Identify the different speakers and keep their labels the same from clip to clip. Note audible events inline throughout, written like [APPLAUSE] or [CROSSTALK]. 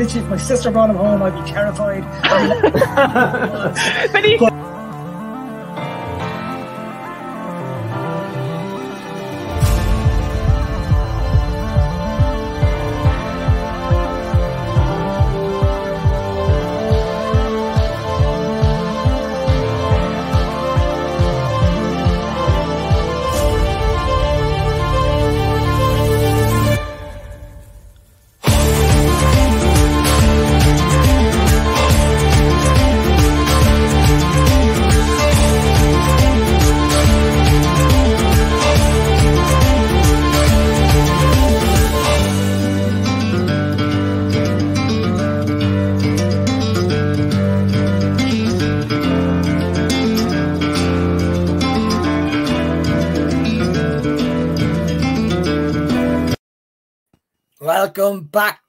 Speaker 1: literally, if my sister brought him home, I'd be terrified. [LAUGHS] [LAUGHS]
Speaker 2: but he,
Speaker 1: Welcome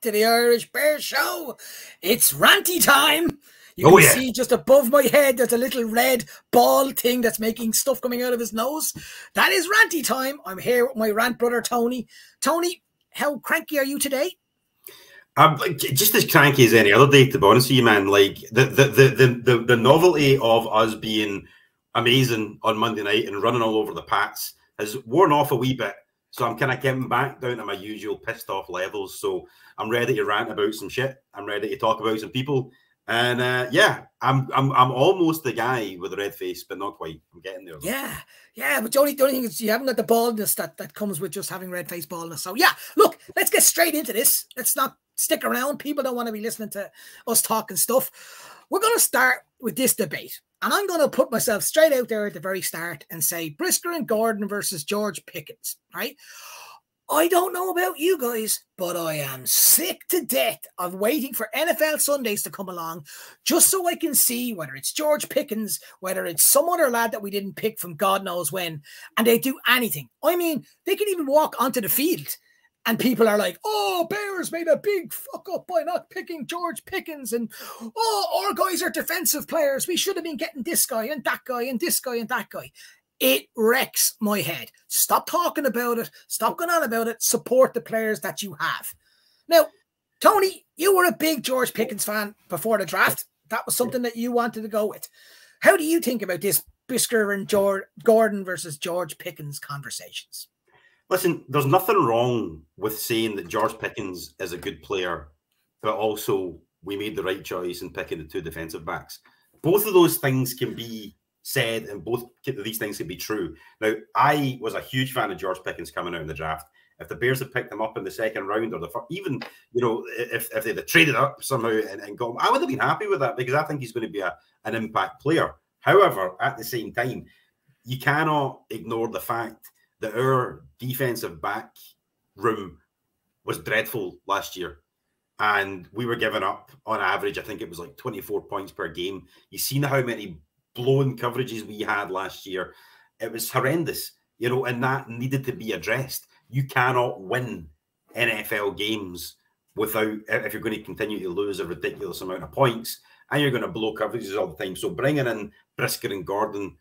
Speaker 1: to the Irish Bear Show. It's ranty time. You
Speaker 3: Oh,
Speaker 1: can
Speaker 3: yeah.
Speaker 1: see just above my head, there's a little red ball thing that's making stuff coming out of his nose. That is ranty time. I'm here with my rant brother, Tony. Tony, how cranky are you today?
Speaker 3: I'm just as cranky as any other day, to be honest with you, man. Like the the the the, the, the novelty of us being amazing on Monday night and running all over the pats has worn off a wee bit. So I'm kind of getting back down to my usual pissed off levels. So I'm ready to rant about some shit. I'm ready to talk about some people. And uh, yeah, I'm I'm I'm almost the guy with the red face, but not quite. I'm getting there.
Speaker 1: Yeah, yeah, but the only, the only thing is you haven't got the baldness that, that comes with just having red face baldness. So yeah, look, let's get straight into this. Let's not stick around. People don't want to be listening to us talking stuff. We're going to start with this debate. And I'm going to put myself straight out there at the very start and say Brisker and Gordon versus George Pickens, right? I don't know about you guys, but I am sick to death of waiting for NFL Sundays to come along just so I can see whether it's George Pickens, whether it's some other lad that we didn't pick from God knows when, and they do anything. I mean, they can even walk onto the field and people are like, oh, Bears made a big fuck up by not picking George Pickens. And oh, our guys are defensive players. We should have been getting this guy and that guy and this guy and that guy. It wrecks my head. Stop talking about it. Stop going on about it. Support the players that you have. Now, Tony, you were a big George Pickens fan before the draft. That was something that you wanted to go with. How do you think about this Brisker and George, Gordon versus George Pickens conversations?
Speaker 3: Listen, there's nothing wrong with saying that George Pickens is a good player, but also we made the right choice in picking the two defensive backs. Both of those things can be said, and both these things could be true. Now, I was a huge fan of George Pickens coming out in the draft. If the Bears had picked him up in the second round, or the fir- even you know if, if they'd have traded up somehow and, and got him, I would have been happy with that because I think he's going to be a, an impact player. However, at the same time, you cannot ignore the fact that our defensive back room was dreadful last year. And we were giving up on average, I think it was like 24 points per game. You've seen how many blown coverages we had last year. It was horrendous, you know, and that needed to be addressed. You cannot win NFL games without, if you're going to continue to lose a ridiculous amount of points and you're going to blow coverages all the time. So bringing in Brisker and Gordon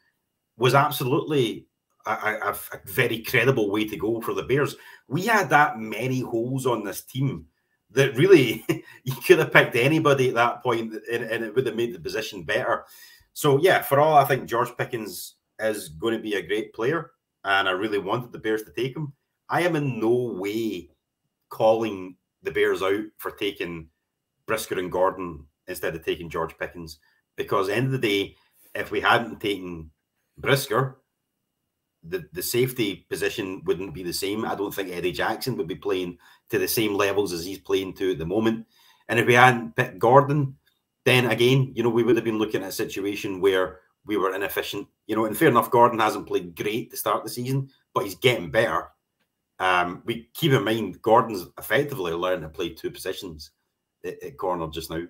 Speaker 3: was absolutely a, a, a very credible way to go for the Bears. We had that many holes on this team that really [LAUGHS] you could have picked anybody at that point and, and it would have made the position better. So yeah, for all I think George Pickens is going to be a great player, and I really wanted the Bears to take him. I am in no way calling the Bears out for taking Brisker and Gordon instead of taking George Pickens because end of the day, if we hadn't taken Brisker, the, the safety position wouldn't be the same. I don't think Eddie Jackson would be playing to the same levels as he's playing to at the moment. And if we hadn't picked Gordon, then again, you know, we would have been looking at a situation where we were inefficient. You know, and fair enough, Gordon hasn't played great to start the season, but he's getting better. Um, we keep in mind Gordon's effectively learning to play two positions at, at corner just now.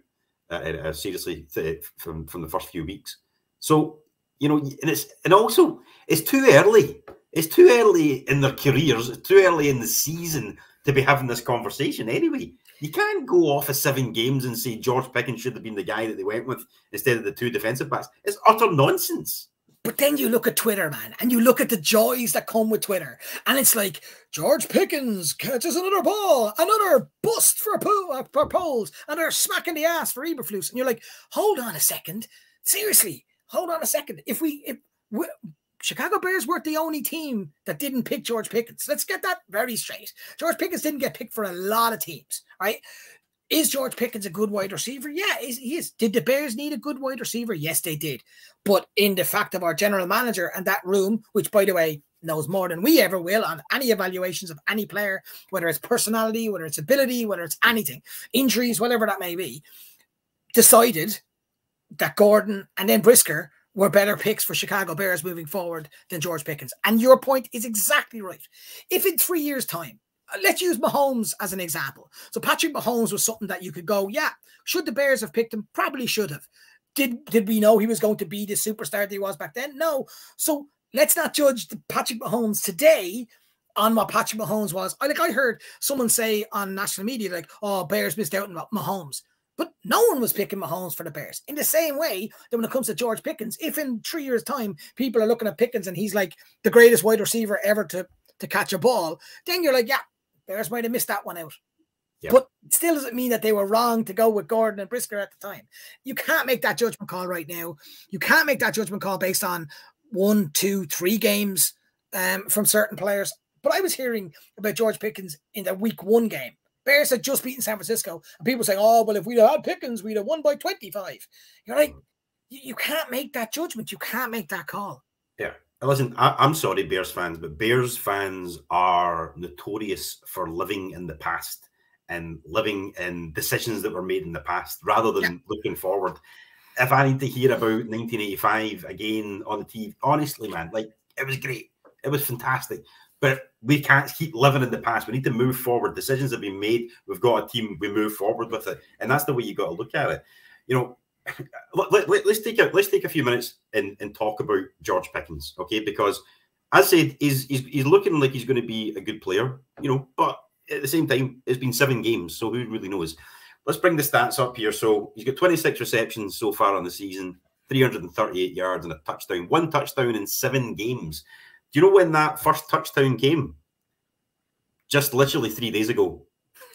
Speaker 3: Uh, uh, seriously, th- from from the first few weeks. So you know, and it's and also it's too early. It's too early in their careers. It's too early in the season to be having this conversation. Anyway, you can't go off of seven games and say George Pickens should have been the guy that they went with instead of the two defensive backs. It's utter nonsense.
Speaker 1: But then you look at Twitter, man, and you look at the joys that come with Twitter, and it's like George Pickens catches another ball, another bust for po- uh, for Poles, another smack in the ass for Eberflus, and you're like, hold on a second, seriously, hold on a second. If we if we, Chicago Bears weren't the only team that didn't pick George Pickens. Let's get that very straight. George Pickens didn't get picked for a lot of teams, right? Is George Pickens a good wide receiver? Yeah, he is. Did the Bears need a good wide receiver? Yes, they did. But in the fact of our general manager and that room, which by the way knows more than we ever will on any evaluations of any player, whether it's personality, whether it's ability, whether it's anything, injuries, whatever that may be, decided that Gordon and then Brisker were better picks for Chicago Bears moving forward than George Pickens. And your point is exactly right. If in three years' time, uh, let's use Mahomes as an example. So Patrick Mahomes was something that you could go, yeah, should the Bears have picked him? Probably should have. Did did we know he was going to be the superstar that he was back then? No. So let's not judge Patrick Mahomes today on what Patrick Mahomes was. I like I heard someone say on national media, like, oh, Bears missed out on Mahomes. But no one was picking Mahomes for the Bears. In the same way that when it comes to George Pickens, if in three years' time people are looking at Pickens and he's like the greatest wide receiver ever to, to catch a ball, then you're like, yeah, Bears might have missed that one out. Yep. But still doesn't mean that they were wrong to go with Gordon and Brisker at the time. You can't make that judgment call right now. You can't make that judgment call based on one, two, three games um, from certain players. But I was hearing about George Pickens in the week one game Bears had just beaten San Francisco, and people saying, "Oh, well, if we'd have had Pickens, we'd have won by 25." You're like, you, you can't make that judgment. You can't make that call.
Speaker 3: Yeah. Listen, I, am sorry, Bears fans, but Bears fans are notorious for living in the past and living in decisions that were made in the past rather than yeah. looking forward. If I need to hear about 1985 again on the TV, honestly, man, like it was great. It was fantastic. But we can't keep living in the past. We need to move forward. Decisions have been made. We've got a team. We move forward with it, and that's the way you got to look at it. You know, [LAUGHS] let, let, us take a let's take a few minutes and, and talk about George Pickens, okay? Because I said, he's, he's he's looking like he's going to be a good player, you know. But at the same time, it's been seven games, so who really knows? Let's bring the stats up here. So he's got 26 receptions so far on the season, 338 yards and a touchdown, one touchdown in seven games. Do you know when that first touchdown came? Just literally three days ago.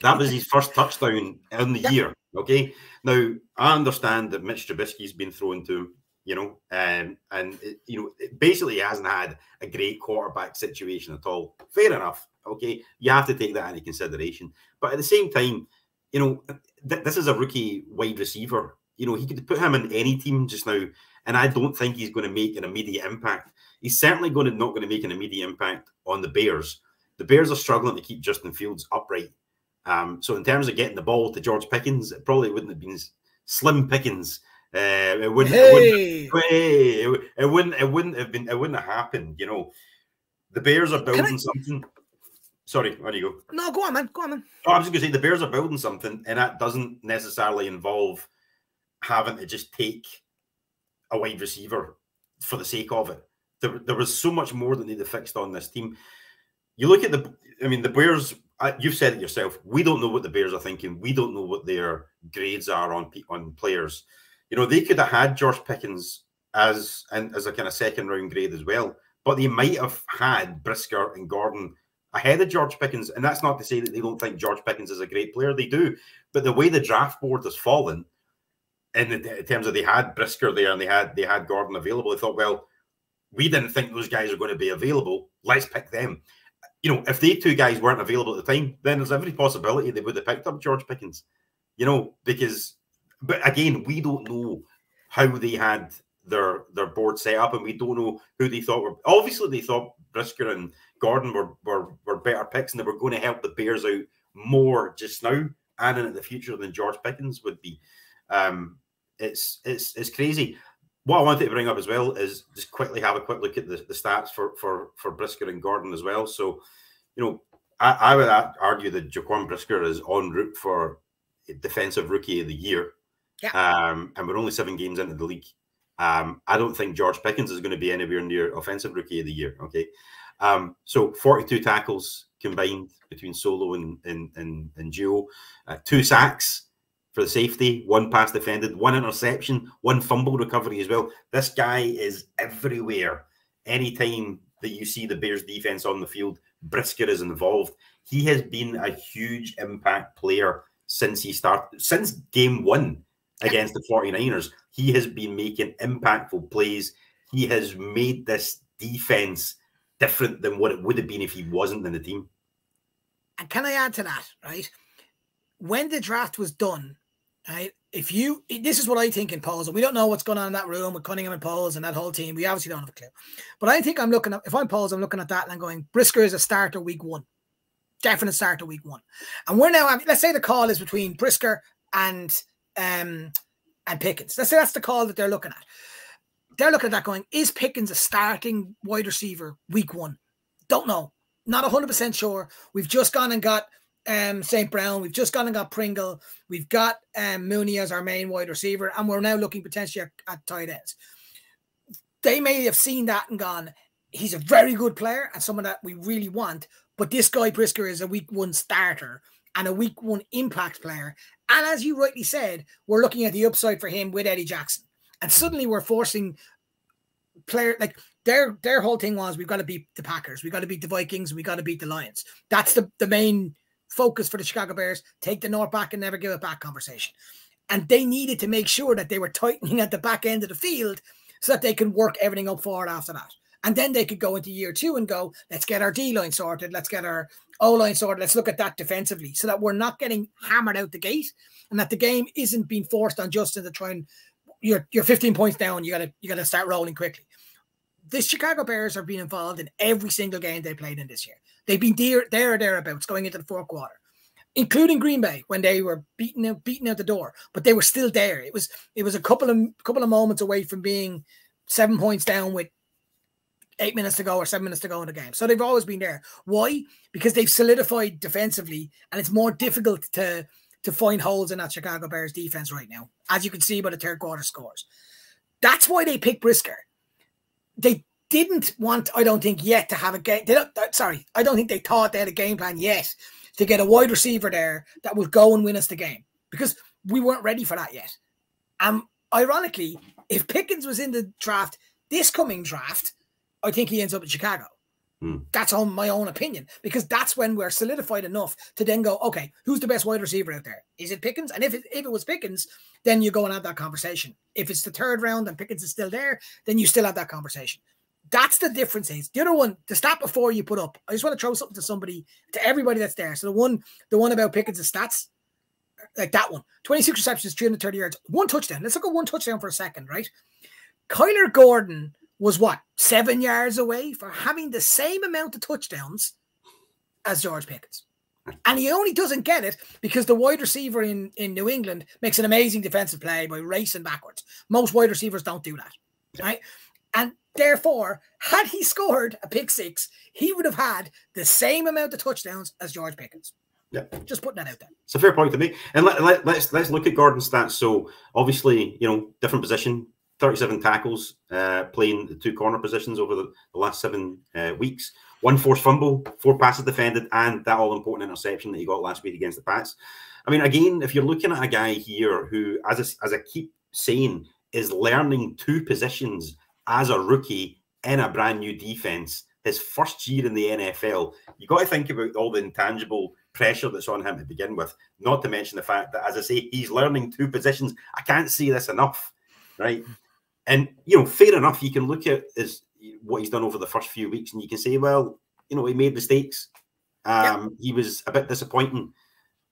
Speaker 3: That was his first touchdown in the year. Okay. Now I understand that Mitch Trubisky's been thrown to him, you know, um, and it, you know, basically he hasn't had a great quarterback situation at all. Fair enough. Okay, you have to take that into consideration. But at the same time, you know, th- this is a rookie wide receiver. You know, he could put him in any team just now, and I don't think he's going to make an immediate impact. He's certainly going to not going to make an immediate impact on the Bears. The Bears are struggling to keep Justin Fields upright. Um, so in terms of getting the ball to George Pickens, it probably wouldn't have been slim Pickens. Uh, it wouldn't. Hey. It wouldn't, it, it, wouldn't. It wouldn't have been. It wouldn't have happened. You know, the Bears are building I, something. Sorry, where do you go?
Speaker 1: No, go on, man. Go on, man.
Speaker 3: Oh, I was just going to say the Bears are building something, and that doesn't necessarily involve having to just take a wide receiver for the sake of it there, there was so much more that needed fixed on this team. You look at the, I mean, the Bears. You've said it yourself. We don't know what the Bears are thinking. We don't know what their grades are on on players. You know, they could have had George Pickens as and as a kind of second round grade as well, but they might have had Brisker and Gordon ahead of George Pickens. And that's not to say that they don't think George Pickens is a great player. They do, but the way the draft board has fallen, in, the, in terms of they had Brisker there and they had they had Gordon available, they thought, well, we didn't think those guys are going to be available. Let's pick them. You know, if they two guys weren't available at the time, then there's every possibility they would have picked up George Pickens. You know, because, but again, we don't know how they had their their board set up, and we don't know who they thought were. Obviously, they thought Brisker and Gordon were were, were better picks, and they were going to help the Bears out more just now and in the future than George Pickens would be. Um, it's it's it's crazy what I wanted to bring up as well is just quickly have a quick look at the, the stats for for for Brisker and Gordon as well. So, you know, I, I would argue that Jaquan Brisker is en route for defensive rookie of the year. Yeah. Um, and we're only seven games into the league. Um, I don't think George Pickens is going to be anywhere near offensive rookie of the year. Okay. Um, so 42 tackles combined between solo and and and, and duo, uh, two sacks, for the safety, one pass defended, one interception, one fumble recovery as well. This guy is everywhere. Anytime that you see the Bears defense on the field, Brisker is involved. He has been a huge impact player since he started, since game one against the 49ers. He has been making impactful plays. He has made this defense different than what it would have been if he wasn't in the team.
Speaker 1: And can I add to that, right? When the draft was done, right? If you, this is what I think in polls. And we don't know what's going on in that room with Cunningham and Poles and that whole team. We obviously don't have a clue. But I think I'm looking at, if I'm Poles, I'm looking at that and I'm going, Brisker is a starter week one. Definite starter week one. And we're now, let's say the call is between Brisker and, um, and Pickens. Let's say that's the call that they're looking at. They're looking at that going, is Pickens a starting wide receiver week one? Don't know. Not 100% sure. We've just gone and got um, St. Brown. We've just gone and got Pringle. We've got um, Mooney as our main wide receiver, and we're now looking potentially at, at tight ends. They may have seen that and gone, he's a very good player and someone that we really want, but this guy Brisker is a week one starter and a week one impact player. And as you rightly said, we're looking at the upside for him with Eddie Jackson. And suddenly we're forcing player like their their whole thing was we've got to beat the Packers, we've got to beat the Vikings, we've got to beat the Lions. That's the the main focus for the Chicago Bears. Take the North back and never give it back conversation. And they needed to make sure that they were tightening at the back end of the field so that they can work everything up forward after that. And then they could go into year two and go, let's get our D line sorted, let's get our O line sorted, let's look at that defensively so that we're not getting hammered out the gate and that the game isn't being forced on Justin to try and you're you're 15 points down, you gotta you gotta start rolling quickly. The Chicago Bears have been involved in every single game they played in this year. They've been there, there or thereabouts going into the fourth quarter, including Green Bay when they were beating out, beating out the door, but they were still there. It was it was a couple of couple of moments away from being seven points down with eight minutes to go or seven minutes to go in the game. So they've always been there. Why? Because they've solidified defensively, and it's more difficult to to find holes in that Chicago Bears defense right now, as you can see by the third quarter scores. That's why they picked Brisker. They didn't want, I don't think, yet to have a game. They don't, uh, sorry, I don't think they thought they had a game plan yet to get a wide receiver there that would go and win us the game because we weren't ready for that yet. And um, ironically, if Pickens was in the draft, this coming draft, I think he ends up in Chicago. Hmm. That's on my own opinion because that's when we're solidified enough to then go, okay, who's the best wide receiver out there? Is it Pickens? And if it, if it was Pickens, then you go and have that conversation. If it's the third round and Pickens is still there, then you still have that conversation. That's the difference. Is the other one the stat before you put up? I just want to throw something to somebody, to everybody that's there. So the one, the one about Pickens' stats, like that one, 26 receptions, 330 yards, one touchdown. Let's look at one touchdown for a second, right? Kyler Gordon was what seven yards away for having the same amount of touchdowns as George Pickens. And he only doesn't get it because the wide receiver in, in New England makes an amazing defensive play by racing backwards. Most wide receivers don't do that. Right. And therefore, had he scored a pick six, he would have had the same amount of touchdowns as George Pickens.
Speaker 3: Yeah.
Speaker 1: Just putting that out there.
Speaker 3: It's a fair point to make. And let, let, let's let's look at Gordon's stats. So obviously, you know, different position, 37 tackles, uh, playing the two corner positions over the, the last seven uh, weeks. One forced fumble, four passes defended, and that all important interception that he got last week against the Pats. I mean, again, if you're looking at a guy here who, as I, as I keep saying, is learning two positions as a rookie in a brand new defense, his first year in the NFL, you got to think about all the intangible pressure that's on him to begin with. Not to mention the fact that, as I say, he's learning two positions. I can't say this enough, right? And you know, fair enough. You can look at his what he's done over the first few weeks, and you can say, well, you know, he made mistakes. Um, He was a bit disappointing,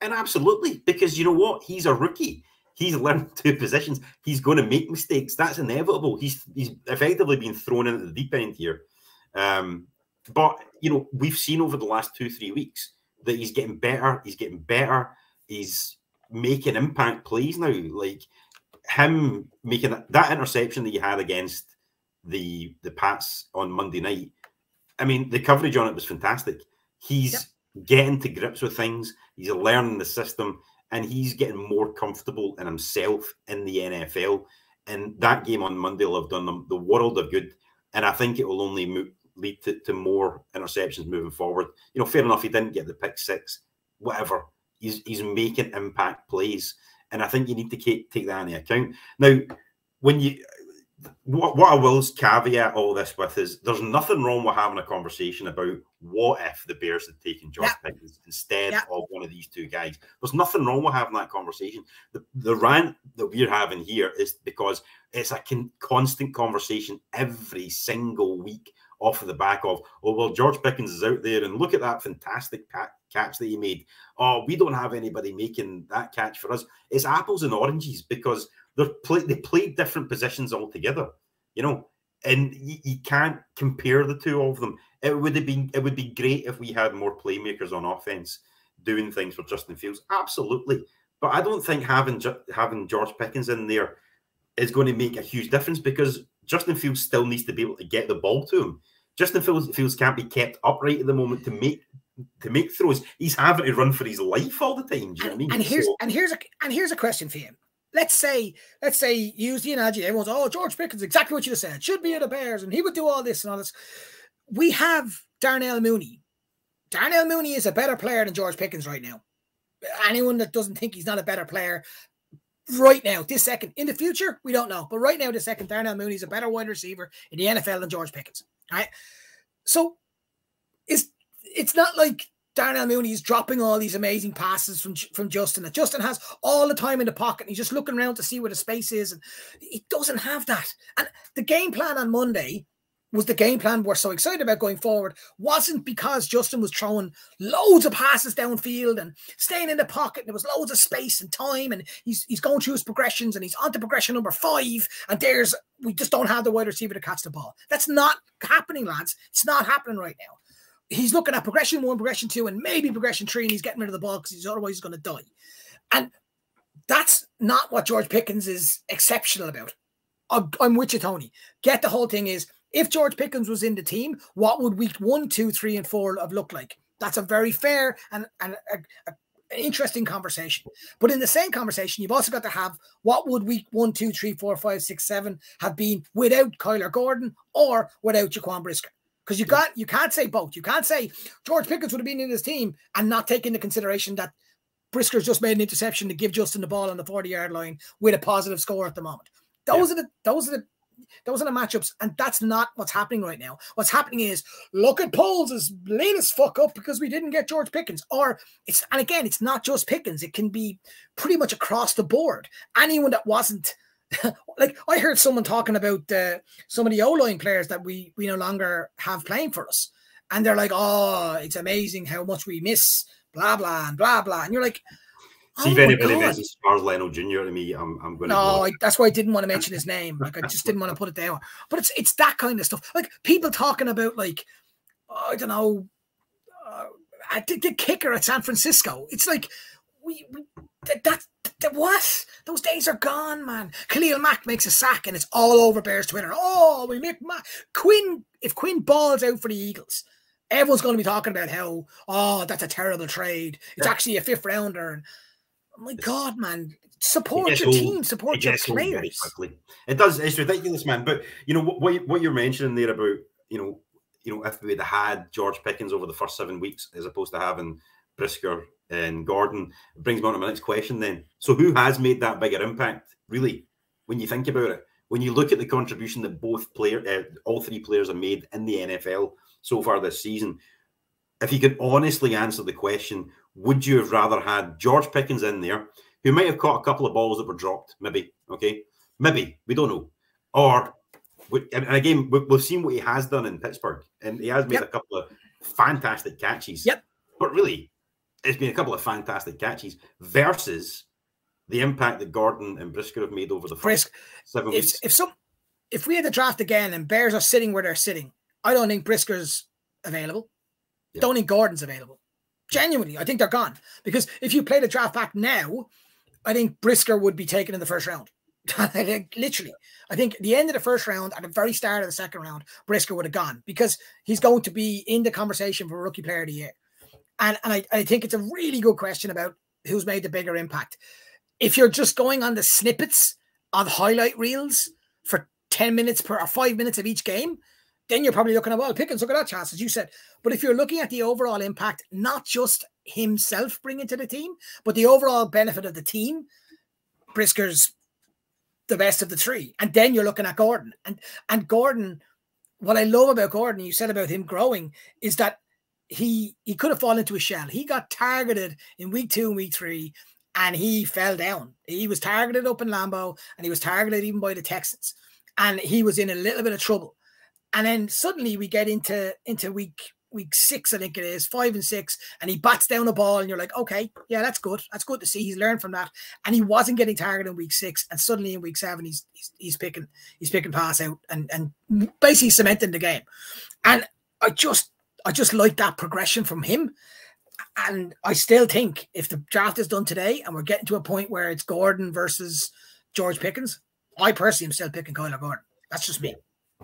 Speaker 3: and absolutely because you know what, he's a rookie. He's [LAUGHS] learned two positions. He's going to make mistakes. That's inevitable. He's he's effectively been thrown into the deep end here. Um, but you know, we've seen over the last two three weeks that he's getting better. He's getting better. He's making impact plays now. Like him making that, that interception that he had against the the Pats on Monday night. I mean, the coverage on it was fantastic. He's yep. getting to grips with things. He's learning the system, and he's getting more comfortable in himself in the NFL. And that game on Monday will have done them the world of good. And I think it will only move, lead to, to more interceptions moving forward. You know, fair enough, he didn't get the pick six, whatever. He's he's making impact plays. And I think you need to take that into account. Now, when you what, what I will caveat all this with is there's nothing wrong with having a conversation about what if the Bears had taken Josh yeah. Pickens instead yeah. of one of these two guys. There's nothing wrong with having that conversation. The, the rant that we're having here is because it's a con- constant conversation every single week off of the back of, oh, well, George Pickens is out there and look at that fantastic catch that he made. Oh, we don't have anybody making that catch for us. It's apples and oranges because – they're play, they played different positions altogether, you know, and you, you can't compare the two of them. It would have been it would be great if we had more playmakers on offense doing things for Justin Fields, absolutely. But I don't think having having George Pickens in there is going to make a huge difference because Justin Fields still needs to be able to get the ball to him. Justin Fields, Fields can't be kept upright at the moment to make to make throws. He's having to run for his life all the time. Do you know what I mean?
Speaker 1: And here's so, and here's a and here's a question for you let's say, let's say, use the analogy. Everyone's, oh, George Pickens, exactly what you just said. Should be at the Bears, and he would do all this and all this. We have Darnell Mooney. Darnell Mooney is a better player than George Pickens right now. Anyone that doesn't think he's not a better player right now, this second, in the future, we don't know. But right now, this second, Darnell Mooney is a better wide receiver in the NFL than George Pickens. Right. So it's it's not like Darnell Mooney is dropping all these amazing passes from from Justin. That Justin has all the time in the pocket. He's just looking around to see where the space is, and he doesn't have that. And the game plan on Monday was the game plan we're so excited about going forward. Wasn't because Justin was throwing loads of passes downfield and staying in the pocket. And there was loads of space and time, and he's he's going through his progressions, and he's on to progression number five. And there's we just don't have the wide receiver to catch the ball. That's not happening, lads. It's not happening right now he's looking at progression one, progression two, and maybe progression three, and he's getting rid of the ball because he's otherwise going to die. And that's not what George Pickens is exceptional about. I'm with you, Tony. Get the whole thing is if George Pickens was in the team, what would week one, two, three, and four have looked like? That's a very fair and, and a, a, an interesting conversation. But in the same conversation, you've also got to have what would week one, two, three, four, five, six, seven have been without Kyler Gordon or without Jaquan Brisker. Because you got you can't say both. You can't say George Pickens would have been in this team and not take into consideration that Brisker's just made an interception to give Justin the ball on the 40 yard line with a positive score at the moment. Those yeah. are the those are the those are the matchups, and that's not what's happening right now. What's happening is look at Poles as latest fuck up because we didn't get George Pickens. Or it's and again, it's not just Pickens, it can be pretty much across the board. Anyone that wasn't [LAUGHS] like I heard someone talking about uh, some of the O line players that we we no longer have playing for us, and they're like, "Oh, it's amazing how much we miss." Blah blah and blah blah, and you're like,
Speaker 3: See if oh anybody mentions Charles Leno Jr. to me, I'm, I'm going to.
Speaker 1: No, I, that's why I didn't want to mention his name. [LAUGHS] Like I just didn't want to put it down. But it's it's that kind of stuff. Like people talking about like I don't know, uh, the, the kicker at San Francisco. It's like we, we that, that what? Those days are gone, man. Khalil Mack makes a sack and it's all over Bears Twitter. Oh, we make Mack. Quinn, if Quinn balls out for the Eagles, everyone's going to be talking about how, oh, that's a terrible trade. It's yeah. actually a fifth rounder. And oh my God, man, support your old, team, support your players.
Speaker 3: It does. It's ridiculous, man. But you know what? What you're mentioning there about you know, you know, if we had had George Pickens over the first seven weeks as opposed to having Brisker and Gordon. It brings me on to my next question then. So, who has made that bigger impact, really, when you think about it? When you look at the contribution that both player, uh, all three players have made in the NFL so far this season, if you could honestly answer the question, would you have rather had George Pickens in there, who might have caught a couple of balls that were dropped, maybe, okay, maybe we don't know, or and again we've seen what he has done in Pittsburgh, and he has made yep. a couple of fantastic catches.
Speaker 1: Yep.
Speaker 3: But really, it's been a couple of fantastic catches versus the impact that Gordon and Brisker have made over the first seven
Speaker 1: if,
Speaker 3: weeks.
Speaker 1: If some, if we had the draft again and Bears are sitting where they're sitting, I don't think Brisker's available. Yeah. Don't think Gordon's available. Genuinely, I think they're gone because if you play the draft back now, I think Brisker would be taken in the first round. [LAUGHS] Literally, I think the end of the first round, at the very start of the second round, Brisker would have gone because he's going to be in the conversation for rookie player of the year. And, and I, I think it's a really good question about who's made the bigger impact. If you're just going on the snippets of highlight reels for 10 minutes per or five minutes of each game, then you're probably looking at, well, Pickens, look at that chance, as you said. But if you're looking at the overall impact, not just himself bringing to the team, but the overall benefit of the team, Brisker's the best of the three. And then you're looking at Gordon. And and Gordon, what I love about Gordon, you said about him growing, is that he he could have fallen into a shell. He got targeted in week two and week three, and he fell down. He was targeted up in Lambeau, and he was targeted even by the Texans, and he was in a little bit of trouble. And then suddenly we get into into week week six, I think it is, five and six, and he bats down a ball, and you're like, okay, yeah, that's good. That's good to see. He's learned from that, and he wasn't getting targeted in week six, and suddenly in week seven, he's he's, he's picking he's picking pass out and and basically cementing the game. And I just I just like that progression from him. And I still think if the draft is done today and we're getting to a point where it's Gordon versus George Pickens, I personally am still picking Kyler Gordon. That's just me.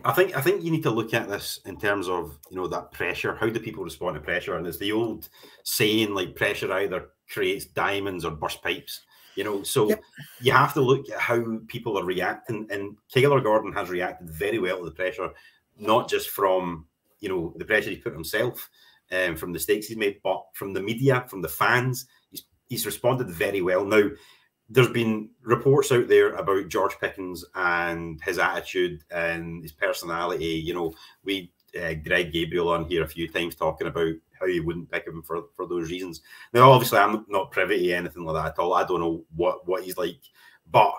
Speaker 3: I think I think you need to look at this in terms of you know that pressure. How do people respond to pressure? And it's the old saying like pressure either creates diamonds or burst pipes. You know, so yep. you have to look at how people are reacting. And Kyler Gordon has reacted very well to the pressure, not just from you know the pressure he's put himself, um, from the mistakes he's made, but from the media, from the fans. He's he's responded very well. Now, there's been reports out there about George Pickens and his attitude and his personality. You know, we uh, Greg Gabriel on here a few times talking about how you wouldn't pick him for, for those reasons. Now, obviously, I'm not privy to anything like that at all. I don't know what what he's like, but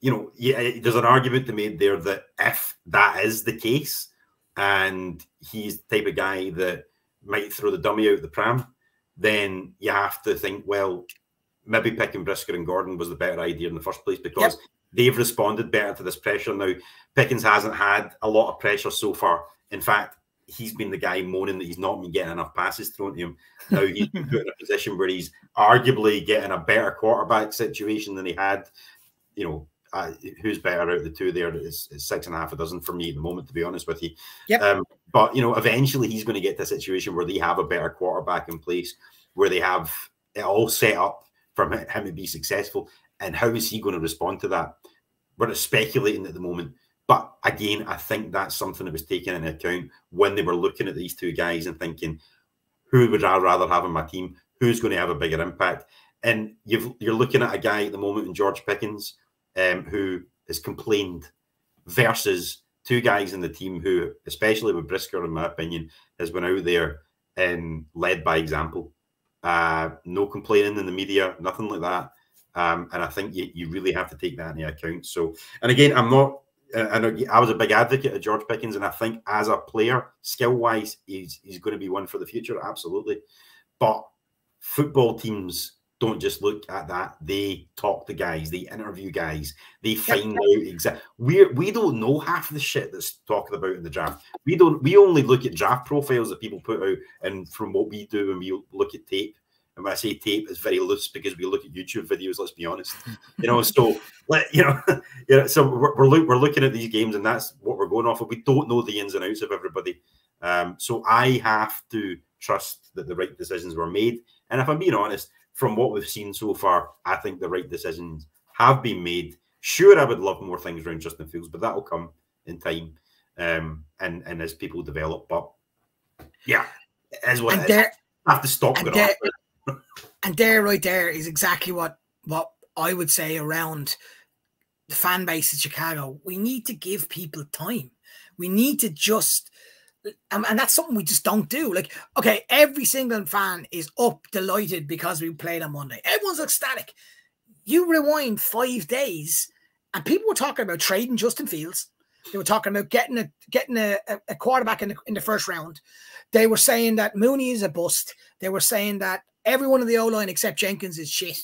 Speaker 3: you know, yeah, there's an argument to be made there that if that is the case, and he's the type of guy that might throw the dummy out the pram, then you have to think, well, maybe picking Brisker and Gordon was the better idea in the first place because yep. they've responded better to this pressure. Now, Pickens hasn't had a lot of pressure so far. In fact, he's been the guy moaning that he's not been getting enough passes thrown to him. Now he's been [LAUGHS] put in a position where he's arguably getting a better quarterback situation than he had, you know, uh, who's better out of the two there is, is, six and a half a dozen for me at the moment, to be honest with you.
Speaker 1: Yep. Um,
Speaker 3: but you know, eventually he's going to get to a situation where they have a better quarterback in place, where they have it all set up for him to be successful. And how is he going to respond to that? We're speculating at the moment. But again, I think that's something that was taken into account when they were looking at these two guys and thinking, who would I rather have on my team? Who's going to have a bigger impact? And you are looking at a guy at the moment in George Pickens um, who has complained versus two guys in the team who, especially with Brisker, in my opinion, has been out there and led by example. Uh, no complaining in the media, nothing like that. Um, and I think you, you really have to take that into account. So, and again, I'm not, and I was a big advocate of George Pickens, and I think as a player, skill wise, he's, he's going to be one for the future, absolutely. But football teams don't just look at that. They talk to guys, they interview guys, they find out exactly. We we don't know half the shit that's talking about in the draft. We don't. We only look at draft profiles that people put out, and from what we do, when we look at tape. And when I say tape, it's very loose because we look at YouTube videos. Let's be honest, you know. So, [LAUGHS] let you know, [LAUGHS] yeah. So we're we're, look, we're looking at these games, and that's what we're going off of. We don't know the ins and outs of everybody. Um, so I have to trust that the right decisions were made. And if I'm being honest, from what we've seen so far, I think the right decisions have been made. Sure, I would love more things around Justin Fields, but that'll come in time um, and and as people develop. But yeah, as well, and there, I have to stop
Speaker 1: and there, [LAUGHS] and there, right there, is exactly what what I would say around the fan base in Chicago. We need to give people time. We need to just and, and, that's something we just don't do. Like, okay, every single fan is up delighted because we played on Monday. Everyone's ecstatic. You rewind five days, and people were talking about trading Justin Fields. They were talking about getting a getting a, a quarterback in the, in the first round. They were saying that Mooney is a bust. They were saying that everyone in the O line except Jenkins is shit.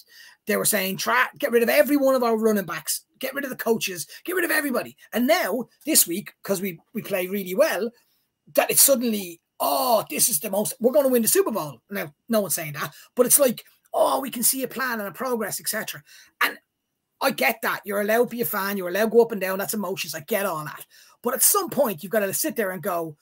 Speaker 1: They were saying try get rid of every one of our running backs, get rid of the coaches, get rid of everybody. And now this week, because we we play really well, that it's suddenly, oh, this is the most, we're going to win the Super Bowl. Now, no one's saying that, but it's like, oh, we can see a plan and a progress, etc. And I get that. You're allowed to be a fan, you're allowed to go up and down. That's emotions. I get all that. But at some point, you've got to sit there and go,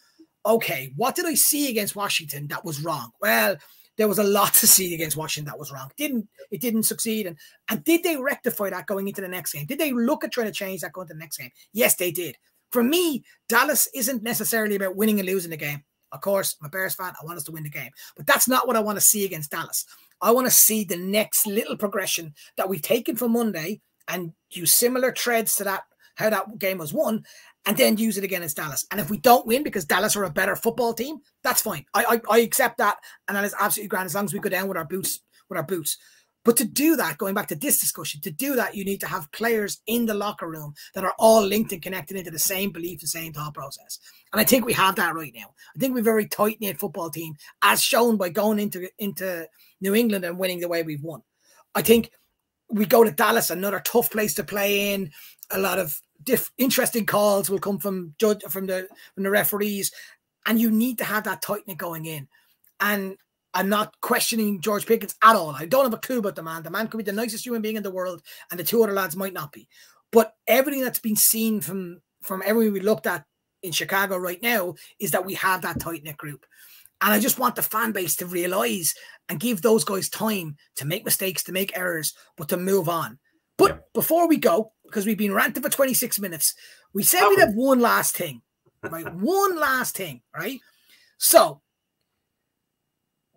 Speaker 1: okay, what did I see against Washington that was wrong? Well, there was a lot to see against Washington that was wrong. Didn't it didn't succeed? And and did they rectify that going into the next game? Did they look at trying to change that going to the next game? Yes, they did. For me, Dallas isn't necessarily about winning and losing the game. Of course, I'm a Bears fan. I want us to win the game. But that's not what I want to see against Dallas. I want to see the next little progression that we've taken from Monday and use similar threads to that how that game was won, and then use it again as Dallas. And if we don't win because Dallas are a better football team, that's fine. I I, I accept that, and that is absolutely grand as long as we go down with our boots with our boots. But to do that, going back to this discussion, to do that, you need to have players in the locker room that are all linked and connected into the same belief, the same thought process. And I think we have that right now. I think we're a very tight knit football team, as shown by going into into New England and winning the way we've won. I think we go to Dallas, another tough place to play in. A lot of interesting calls will come from judge from the from the referees, and you need to have that tightness going in. And I'm not questioning George Pickens at all. I don't have a clue about the man. The man could be the nicest human being in the world, and the two other lads might not be. But everything that's been seen from from everything we looked at in Chicago right now is that we have that tight knit group. And I just want the fan base to realize and give those guys time to make mistakes, to make errors, but to move on. But yeah. before we go, because we've been ranting for 26 minutes, we said we'd have one last thing, right? [LAUGHS] one last thing, right? So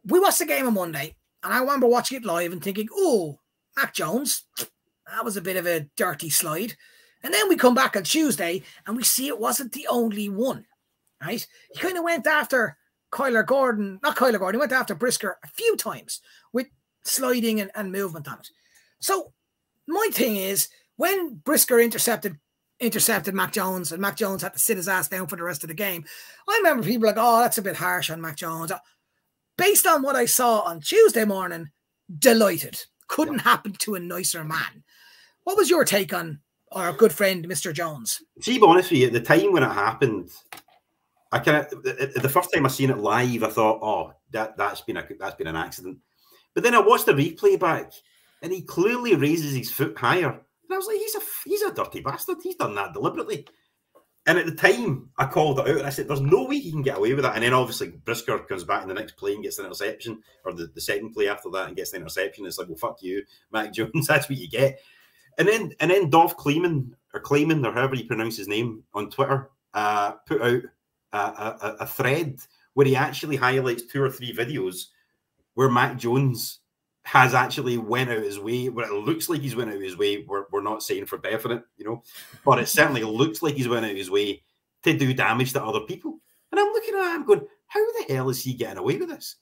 Speaker 1: we watched the game on Monday, and I remember watching it live and thinking, oh, Mac Jones, that was a bit of a dirty slide. And then we come back on Tuesday and we see it wasn't the only one, right? He kind of went after Kyler Gordon, not Kyler Gordon, he went after Brisker a few times with sliding and, and movement on it. So my thing is when Brisker intercepted intercepted Mac Jones and Mac Jones had to sit his ass down for the rest of the game, I remember people like, oh, that's a bit harsh on Mac Jones based on what I saw on Tuesday morning, delighted. Couldn't yeah. happen to a nicer man. What was your take on our good friend, Mr. Jones?
Speaker 3: See, be honest with you, at the time when it happened, I kind of the first time I seen it live, I thought, oh, that that's been a that's been an accident. But then I watched the replay back, and he clearly raises his foot higher, and I was like, he's a he's a dirty bastard. He's done that deliberately. And at the time, I called it out and I said, "There's no way he can get away with that." And then obviously Brisker comes back in the next play and gets an interception, or the, the second play after that and gets the interception. It's like, "Well, fuck you, Mac [LAUGHS] Jones. That's what you get." And then and then Dov Kleiman or Kleiman or however you pronounce his name on Twitter uh, put out a, a, a thread where he actually highlights two or three videos where Mac Jones has actually went out his way. Where it looks like he's went out his way. We're, we're not saying for definite, you know, but it [LAUGHS] certainly looks like he's went out his way to do damage to other people. And I'm looking at him going, how the hell is he getting away with this?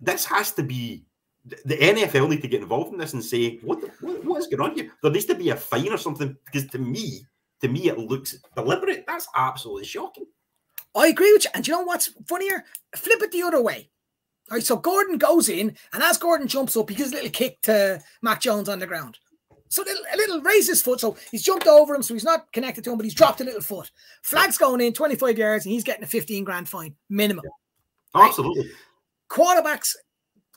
Speaker 3: This has to be the NFL need to get involved in this and say what, the, what, what is going on here. There needs to be a fine or something because to me, to me, it looks deliberate. That's absolutely shocking.
Speaker 1: I agree with you. And you know what's funnier? Flip it the other way. All right, so Gordon goes in, and as Gordon jumps up, he gives a little kick to Mac Jones on the ground. So a little raise his foot. So he's jumped over him, so he's not connected to him, but he's dropped a little foot. Flag's going in 25 yards, and he's getting a 15 grand fine minimum.
Speaker 3: Yeah. Absolutely. Right?
Speaker 1: Quarterbacks,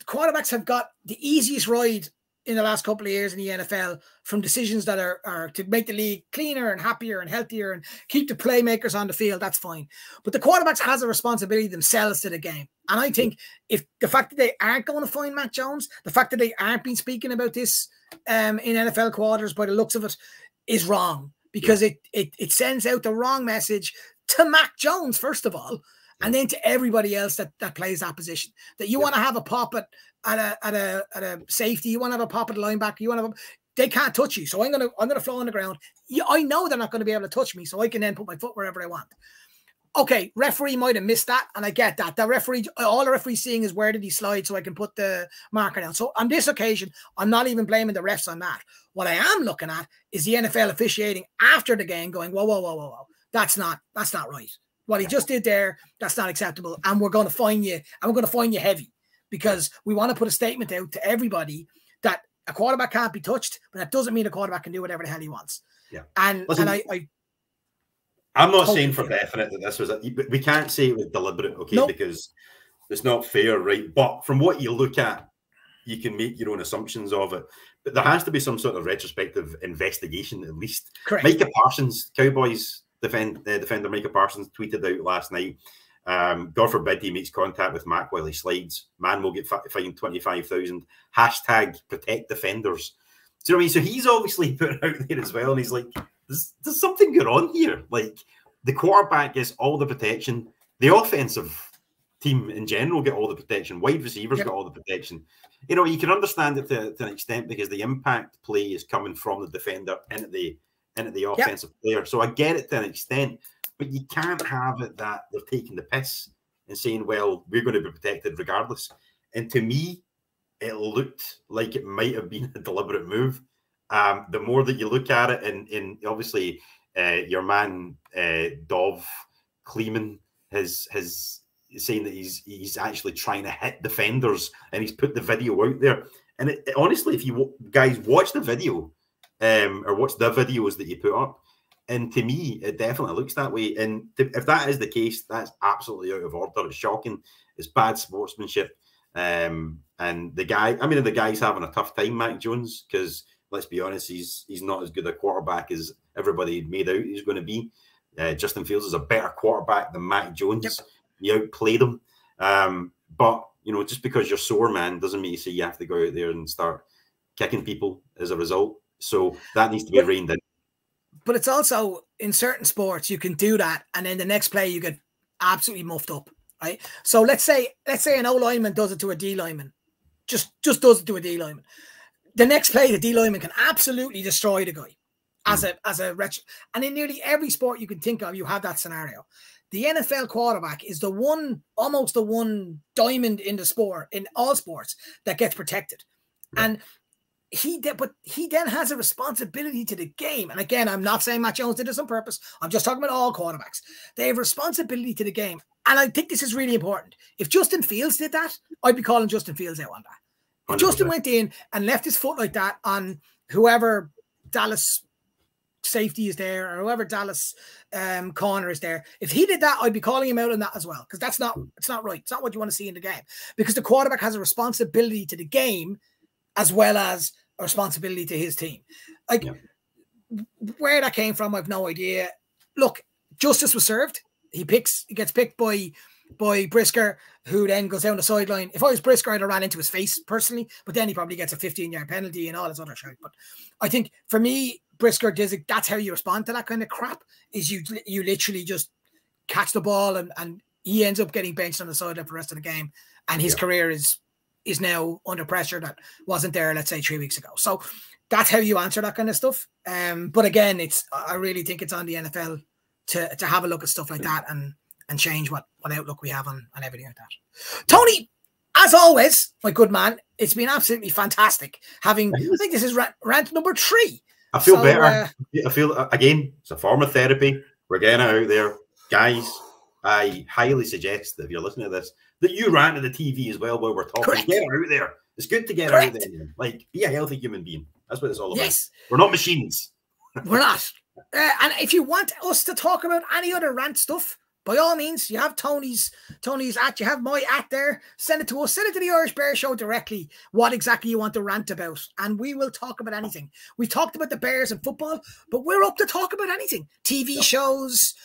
Speaker 1: quarterbacks have got the easiest ride in the last couple of years in the NFL from decisions that are, are to make the league cleaner and happier and healthier and keep the playmakers on the field. That's fine. But the quarterbacks has a responsibility themselves to the game. And I think if the fact that they aren't going to find Mac Jones, the fact that they aren't been speaking about this um, in NFL quarters by the looks of it is wrong because it, it it sends out the wrong message to Mac Jones, first of all, and then to everybody else that, that plays that position. That you yeah. want to have a pop at at a at a at a safety, you want to have a pop at a linebacker, you want to have a, they can't touch you. So I'm gonna I'm gonna flow on the ground. I know they're not going to be able to touch me, so I can then put my foot wherever I want. Okay, referee might have missed that, and I get that. The referee, all the referee's seeing is where did he slide, so I can put the marker down. So on this occasion, I'm not even blaming the refs on that. What I am looking at is the NFL officiating after the game, going, whoa, whoa, whoa, whoa, whoa, that's not that's not right. What he just did there, that's not acceptable, and we're going to fine you, and we're going to fine you heavy because we want to put a statement out to everybody that a quarterback can't be touched, but that doesn't mean a quarterback can do whatever the hell he wants.
Speaker 3: Yeah.
Speaker 1: And Listen, and I, I
Speaker 3: I'm not saying for definite that this was a, we can't say it was deliberate, okay, because it's not fair, right? But from what you look at, you can make your own assumptions of it. But there has to be some sort of retrospective investigation at least.
Speaker 1: Correct.
Speaker 3: Micah Parsons, Cowboys defend, uh, defender Micah Parsons tweeted out last night um, God forbid he makes contact with Mac while he slides. Man will get fined 25,000. Hashtag protect defenders. Do you know what I mean? So he's obviously [LAUGHS] put out there as well. And he's like, there's, there's something going on here. Like the quarterback gets all the protection. The offensive team in general get all the protection. Wide receivers yep. get all the protection. You know, you can understand it to, to, an extent because the impact play is coming from the defender into the into the offensive yep. player. So I get it to an extent, but you can't have it that they're taking the piss and saying, "Well, we're going to be protected regardless." And to me, it looked like it might have been [LAUGHS] a deliberate move. Um, the more that you look at it, and, and obviously uh, your man uh, Dov Kleiman has has saying that he's he's actually trying to hit defenders, and he's put the video out there. And it, it, honestly, if you guys watch the video, um, or watch the videos that you put up, and to me, it definitely looks that way. And to, if that is the case, that's absolutely out of order. It's shocking. It's bad sportsmanship. Um, and the guy, I mean, the guy's having a tough time, Mac Jones, because let's be honest, he's he's not as good a quarterback as everybody made out he's going to be. Uh, Justin Fields is a better quarterback than Mac Jones. Yep. He outplayed him. Um, but you know, just because you're sore, man, doesn't mean you say you have to go out there and start kicking people as a result. So that needs to be reined in.
Speaker 1: But it's also in certain sports you can do that, and then the next play you get absolutely muffed up, right? So let's say let's say an O lineman does it to a D lineman, just just does it to a D lineman. The next play, the D lineman can absolutely destroy the guy as a as a wretch. And in nearly every sport you can think of, you have that scenario. The NFL quarterback is the one, almost the one diamond in the sport in all sports that gets protected, and he did, but he then has a responsibility to the game. And again, I'm not saying Mac Jones did this on purpose. I'm just talking about all quarterbacks. They have responsibility to the game, and I think this is really important. If Justin Fields did that, I'd be calling Justin Fields out on that. Justin went in and left his foot like that on whoever Dallas safety is there or whoever Dallas um, corner is there. If he did that, I'd be calling him out on that as well because that's not it's not right. It's not what you want to see in the game because the quarterback has a responsibility to the game as well as a responsibility to his team. Like yeah. where that came from, I've no idea. Look, justice was served. He picks, he gets picked by by Brisker, who then goes down the sideline. If I was Brisker, I'd have ran into his face personally, but then he probably gets a 15 yard penalty and all this other shit. But I think for me, Brisker does it. That's how you respond to that kind of crap. Is you you literally just catch the ball and and he ends up getting benched on the sideline for the rest of the game, and his yeah. career is is now under pressure that wasn't there, let's say, three weeks ago. So that's how you answer that kind of stuff. Um, but again, it's I really think it's on the NFL to to have a look at stuff like that and and change what what outlook we have on on everything like that. Tony, as always, my good man, it's been absolutely fantastic having. I think this is rant, rant number three.
Speaker 3: I feel so, better. Uh, I feel again, it's a form of therapy. We're getting out there, guys. I highly suggest that if you're listening to this, that you rant to the TV as well while we're talking. Correct. Get out there. It's good to get Correct. out there. Like, be a healthy human being. That's what it's all about. Yes. We're not machines. [LAUGHS]
Speaker 1: we're not. Uh, and if you want us to talk about any other rant stuff, by all means, you have Tony's Tony's at, you have my at there. Send it to us. Send it to the Irish Bear Show directly. What exactly you want to rant about, and we will talk about anything. We've talked about the Bears and football, but we're up to talk about anything: TV shows,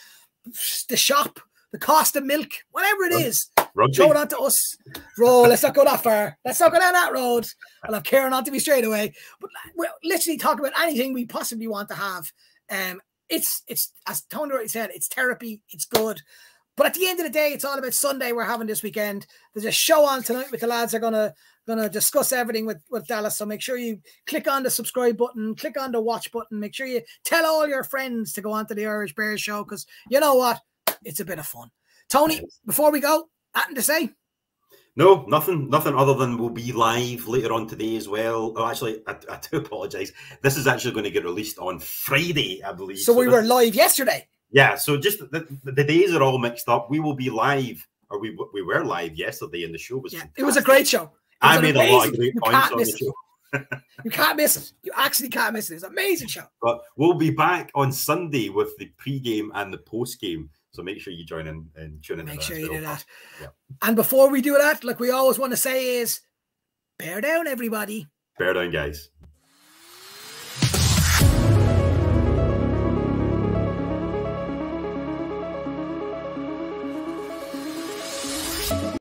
Speaker 1: the shop, the cost of milk, whatever it is. Rugby. Throw it on to us. Roll. Let's not go that far. Let's not go down that road. I'll have Karen on to me straight away. But we'll literally talk about anything we possibly want to have. Um, it's it's as Tony already said, it's therapy, it's good. But at the end of the day, it's all about Sunday we're having this weekend. There's a show on tonight with the lads are gonna gonna discuss everything with, with Dallas. So make sure you click on the subscribe button, click on the watch button, make sure you tell all your friends to go on to the Irish Bears show because you know what? It's a bit of fun. Tony, before we go, nothing to say.
Speaker 3: No, nothing, nothing other than we'll be live later on today as well. Oh, actually, I, I do apologise. This is actually going to get released on Friday, I believe.
Speaker 1: So, so we this, were live yesterday.
Speaker 3: Yeah, so just the, the, days are all mixed up. We will be live, or we we were live yesterday, and the show was.
Speaker 1: Yeah, it was a great show.
Speaker 3: I made amazing, a lot of great points on the show. [LAUGHS]
Speaker 1: you can't miss it. You actually can't miss it. It's an amazing show.
Speaker 3: But we'll be back on Sunday with the pre-game and the post-game. So make sure you join in and tune in.
Speaker 1: Make sure you do that. Yeah. And before we do that, like we always want to say is bear down, everybody.
Speaker 3: Bear down, guys.